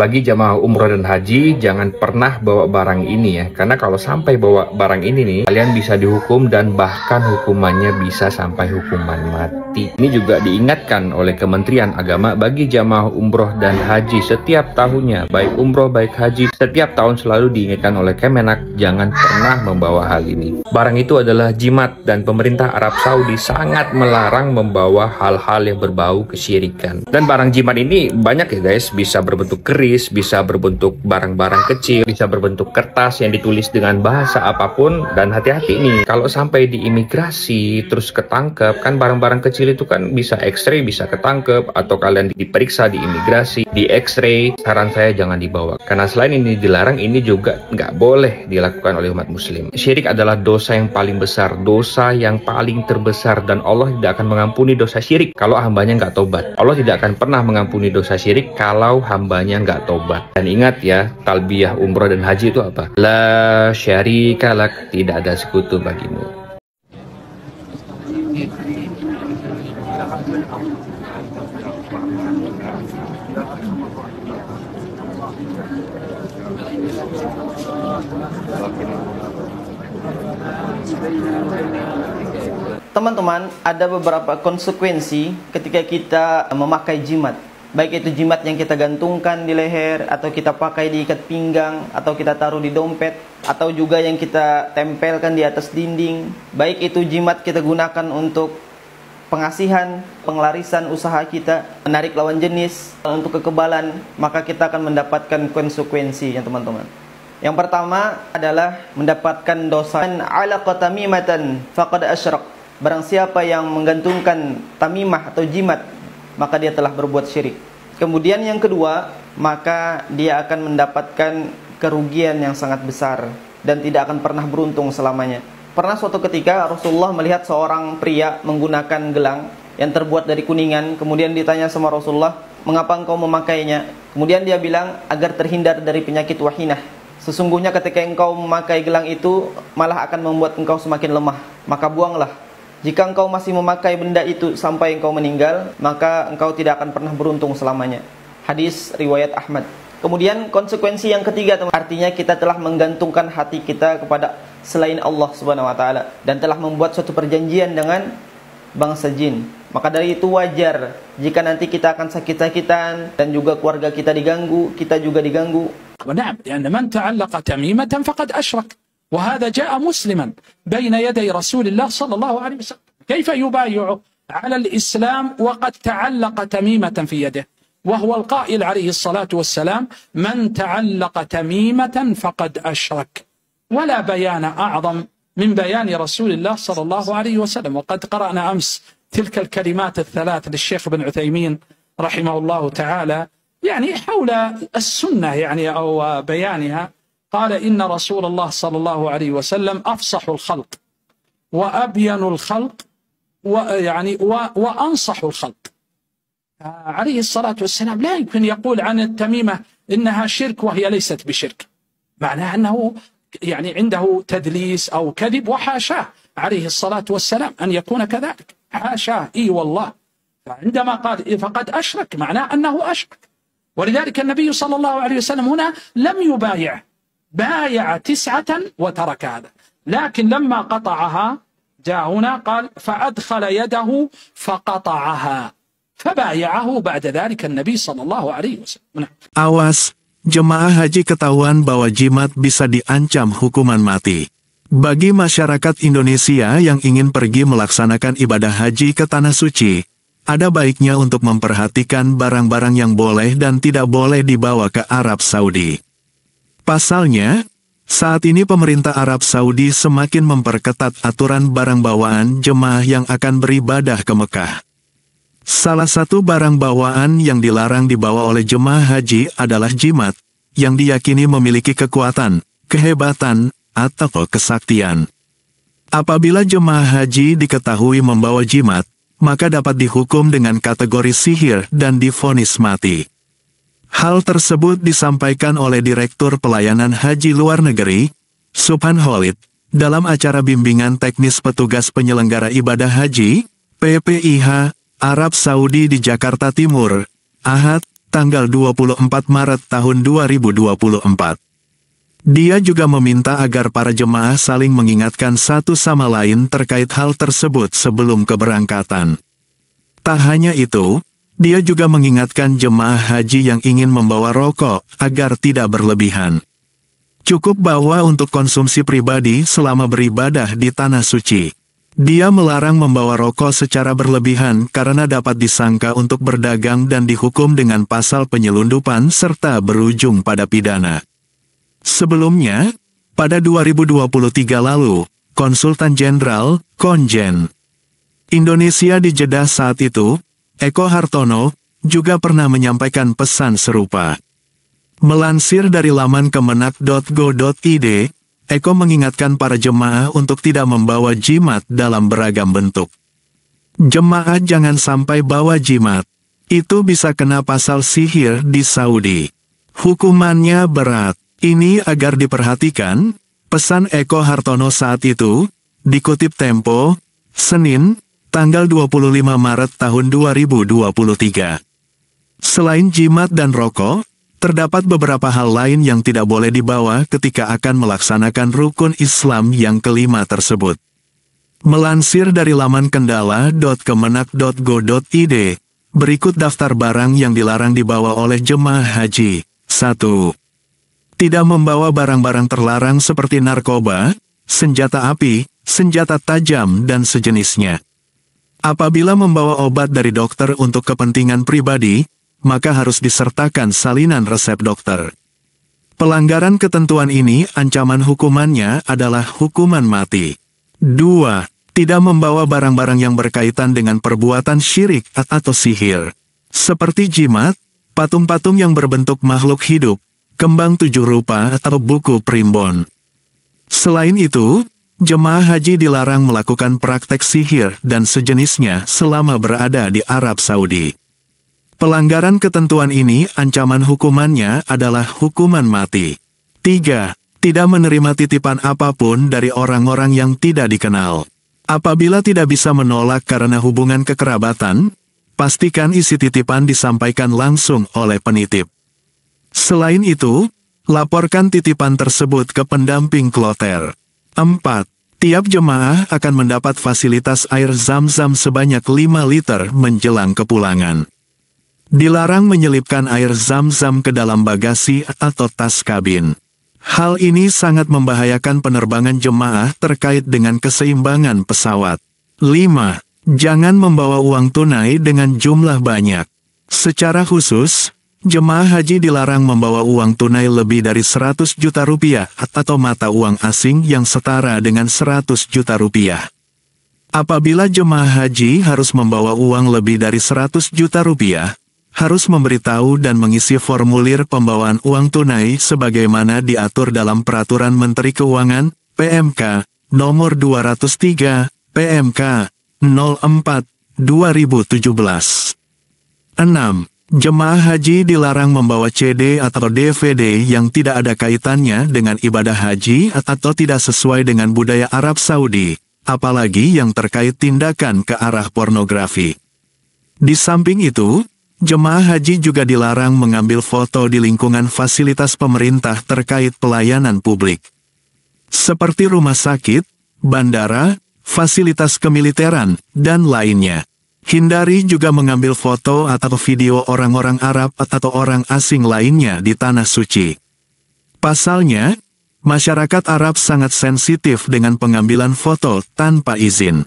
Bagi jamaah umroh dan haji, jangan pernah bawa barang ini ya. Karena kalau sampai bawa barang ini nih, kalian bisa dihukum dan bahkan hukumannya bisa sampai hukuman mati. Ini juga diingatkan oleh Kementerian Agama bagi jamaah umroh dan haji setiap tahunnya, baik umroh baik haji, setiap tahun selalu diingatkan oleh Kemenak, jangan pernah membawa hal ini. Barang itu adalah jimat dan pemerintah Arab Saudi sangat melarang membawa hal-hal yang berbau kesyirikan. Dan barang jimat ini banyak ya guys, bisa berbentuk keris, bisa berbentuk barang-barang kecil, bisa berbentuk kertas yang ditulis dengan bahasa apa pun dan hati-hati nih kalau sampai di imigrasi terus ketangkep kan barang-barang kecil itu kan bisa x-ray bisa ketangkep atau kalian diperiksa di imigrasi di x-ray saran saya jangan dibawa. Karena selain ini dilarang ini juga nggak boleh dilakukan oleh umat muslim. Syirik adalah dosa yang paling besar dosa yang paling terbesar dan Allah tidak akan mengampuni dosa syirik kalau hambanya nggak tobat Allah tidak akan pernah mengampuni dosa syirik kalau hambanya nggak tobat. Dan ingat ya, talbiyah umroh dan haji itu apa? La syarikalak, tidak ada sekutu bagimu. Teman-teman, ada beberapa konsekuensi ketika kita memakai jimat baik itu jimat yang kita gantungkan di leher atau kita pakai di ikat pinggang atau kita taruh di dompet atau juga yang kita tempelkan di atas dinding baik itu jimat kita gunakan untuk pengasihan, pengelarisan usaha kita, menarik lawan jenis untuk kekebalan, maka kita akan mendapatkan konsekuensi ya teman-teman. Yang pertama adalah mendapatkan dosa ala qatamimatan faqad asyrak. Barang siapa yang menggantungkan tamimah atau jimat maka dia telah berbuat syirik. Kemudian yang kedua, maka dia akan mendapatkan kerugian yang sangat besar dan tidak akan pernah beruntung selamanya. Pernah suatu ketika Rasulullah melihat seorang pria menggunakan gelang yang terbuat dari kuningan, kemudian ditanya sama Rasulullah, "Mengapa engkau memakainya?" Kemudian dia bilang, "Agar terhindar dari penyakit wahinah." Sesungguhnya ketika engkau memakai gelang itu malah akan membuat engkau semakin lemah, maka buanglah jika engkau masih memakai benda itu sampai engkau meninggal, maka engkau tidak akan pernah beruntung selamanya. Hadis riwayat Ahmad. Kemudian konsekuensi yang ketiga artinya kita telah menggantungkan hati kita kepada selain Allah Subhanahu wa taala dan telah membuat suatu perjanjian dengan bangsa jin. Maka dari itu wajar jika nanti kita akan sakit-sakitan dan juga keluarga kita diganggu, kita juga diganggu. ونعم لأن من تعلق تميمة فقد أشرك وهذا جاء مسلما بين يدي رسول الله صلى الله عليه وسلم. كيف يبايع على الإسلام وقد تعلق تميمة في يده؟ وهو القائل عليه الصلاة والسلام من تعلق تميمة فقد أشرك. ولا بيان أعظم من بيان رسول الله صلى الله عليه وسلم. وقد قرأنا أمس تلك الكلمات الثلاث للشيخ بن عثيمين رحمه الله تعالى يعني حول السنة يعني أو بيانها. قال إن رسول الله صلى الله عليه وسلم أفصح الخلق وأبين الخلق ويعني وأنصح الخلق. عليه الصلاة والسلام لا يمكن يقول عن التميمة إنها شرك وهي ليست بشرك. معناه أنه يعني عنده تدليس أو كذب وحاشاه عليه الصلاة والسلام أن يكون كذلك. حاشاه إي والله. فعندما قال فقد أشرك معناه أنه أشرك. ولذلك النبي صلى الله عليه وسلم هنا لم يبايع بايع تسعة وترك هذا لكن لما قطعها جاء هنا قال فأدخل يده فقطعها فبايعه بعد ذلك النبي صلى الله عليه وسلم Awas, jemaah haji ketahuan bahwa jimat bisa diancam hukuman mati. Bagi masyarakat Indonesia yang ingin pergi melaksanakan ibadah haji ke Tanah Suci, ada baiknya untuk memperhatikan barang-barang yang boleh dan tidak boleh dibawa ke Arab Saudi. Pasalnya, saat ini pemerintah Arab Saudi semakin memperketat aturan barang bawaan jemaah yang akan beribadah ke Mekah. Salah satu barang bawaan yang dilarang dibawa oleh jemaah haji adalah jimat, yang diyakini memiliki kekuatan, kehebatan, atau kesaktian. Apabila jemaah haji diketahui membawa jimat, maka dapat dihukum dengan kategori sihir dan difonis mati. Hal tersebut disampaikan oleh Direktur Pelayanan Haji Luar Negeri, Subhan Holid, dalam acara bimbingan teknis petugas penyelenggara ibadah haji, PPIH, Arab Saudi di Jakarta Timur, Ahad, tanggal 24 Maret tahun 2024. Dia juga meminta agar para jemaah saling mengingatkan satu sama lain terkait hal tersebut sebelum keberangkatan. Tak hanya itu, dia juga mengingatkan jemaah haji yang ingin membawa rokok agar tidak berlebihan. Cukup bawa untuk konsumsi pribadi selama beribadah di tanah suci. Dia melarang membawa rokok secara berlebihan karena dapat disangka untuk berdagang dan dihukum dengan pasal penyelundupan serta berujung pada pidana. Sebelumnya, pada 2023 lalu, Konsultan Jenderal, Konjen, Indonesia di saat itu, Eko Hartono, juga pernah menyampaikan pesan serupa. Melansir dari laman kemenak.go.id, Eko mengingatkan para jemaah untuk tidak membawa jimat dalam beragam bentuk. Jemaah jangan sampai bawa jimat. Itu bisa kena pasal sihir di Saudi. Hukumannya berat. Ini agar diperhatikan, pesan Eko Hartono saat itu, dikutip Tempo, Senin, tanggal 25 Maret tahun 2023. Selain jimat dan rokok, terdapat beberapa hal lain yang tidak boleh dibawa ketika akan melaksanakan rukun Islam yang kelima tersebut. Melansir dari laman kendala.kemenak.go.id, berikut daftar barang yang dilarang dibawa oleh jemaah haji. 1 tidak membawa barang-barang terlarang seperti narkoba, senjata api, senjata tajam, dan sejenisnya. Apabila membawa obat dari dokter untuk kepentingan pribadi, maka harus disertakan salinan resep dokter. Pelanggaran ketentuan ini ancaman hukumannya adalah hukuman mati. 2. Tidak membawa barang-barang yang berkaitan dengan perbuatan syirik atau sihir. Seperti jimat, patung-patung yang berbentuk makhluk hidup, kembang tujuh rupa atau buku primbon. Selain itu, jemaah haji dilarang melakukan praktek sihir dan sejenisnya selama berada di Arab Saudi. Pelanggaran ketentuan ini ancaman hukumannya adalah hukuman mati. 3. Tidak menerima titipan apa pun dari orang-orang yang tidak dikenal. Apabila tidak bisa menolak karena hubungan kekerabatan, pastikan isi titipan disampaikan langsung oleh penitip. Selain itu, laporkan titipan tersebut ke pendamping kloter. 4. Tiap jemaah akan mendapat fasilitas air zam-zam sebanyak 5 liter menjelang kepulangan. Dilarang menyelipkan air zam-zam ke dalam bagasi atau tas kabin. Hal ini sangat membahayakan penerbangan jemaah terkait dengan keseimbangan pesawat. 5. Jangan membawa uang tunai dengan jumlah banyak. Secara khusus, Jemaah haji dilarang membawa uang tunai lebih dari 100 juta rupiah atau mata uang asing yang setara dengan 100 juta rupiah. Apabila jemaah haji harus membawa uang lebih dari 100 juta rupiah, harus memberitahu dan mengisi formulir pembawaan uang tunai sebagaimana diatur dalam Peraturan Menteri Keuangan, PMK, nomor 203, PMK, 04, 2017. 6. Jemaah haji dilarang membawa CD atau DVD yang tidak ada kaitannya dengan ibadah haji atau tidak sesuai dengan budaya Arab Saudi, apalagi yang terkait tindakan ke arah pornografi. Di samping itu, jemaah haji juga dilarang mengambil foto di lingkungan fasilitas pemerintah terkait pelayanan publik. Seperti rumah sakit, bandara, fasilitas kemiliteran, dan lainnya. Hindari juga mengambil foto atau video orang-orang Arab atau orang asing lainnya di tanah suci. Pasalnya, masyarakat Arab sangat sensitif dengan pengambilan foto tanpa izin.